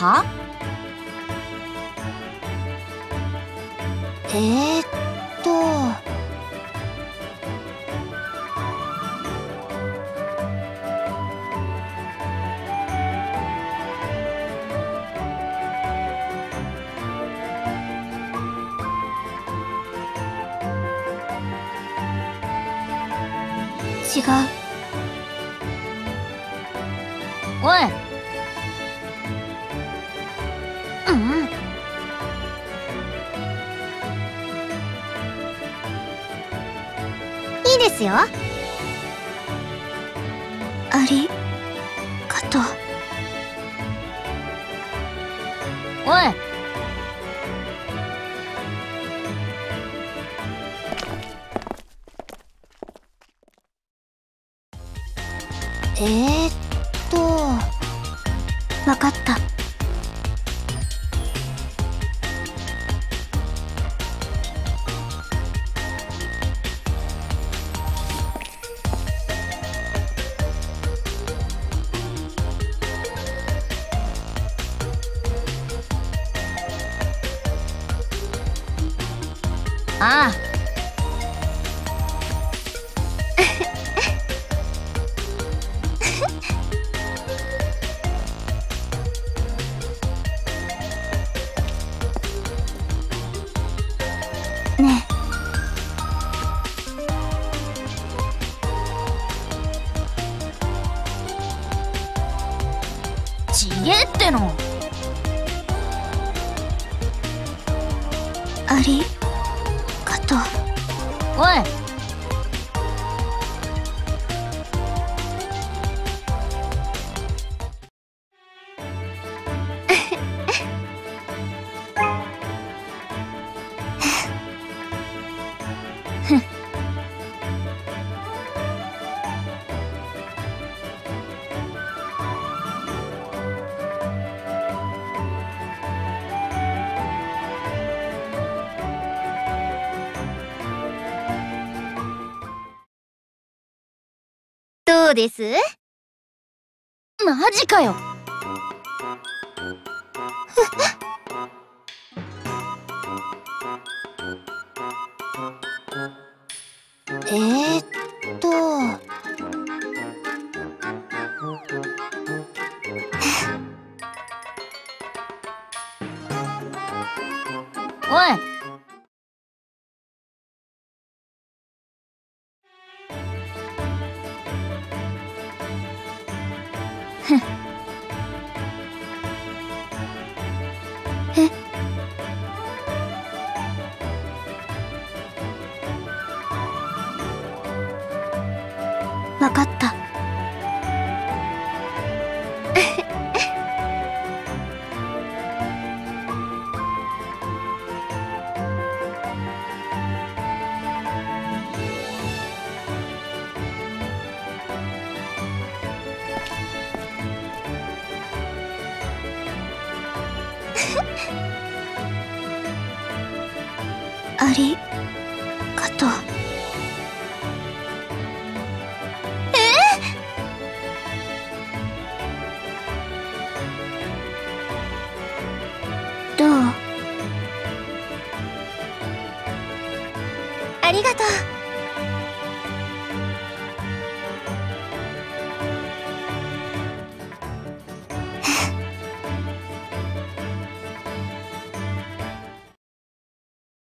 は？えー、っと。違う。おい。うんいいですよ。ありがとう。おい。えー、っと。わかった。ああねちげえってのありと。おいどうです？マジかよ。えー、っと。おい 分 かった。ありがとう。え？どう？ありがとう。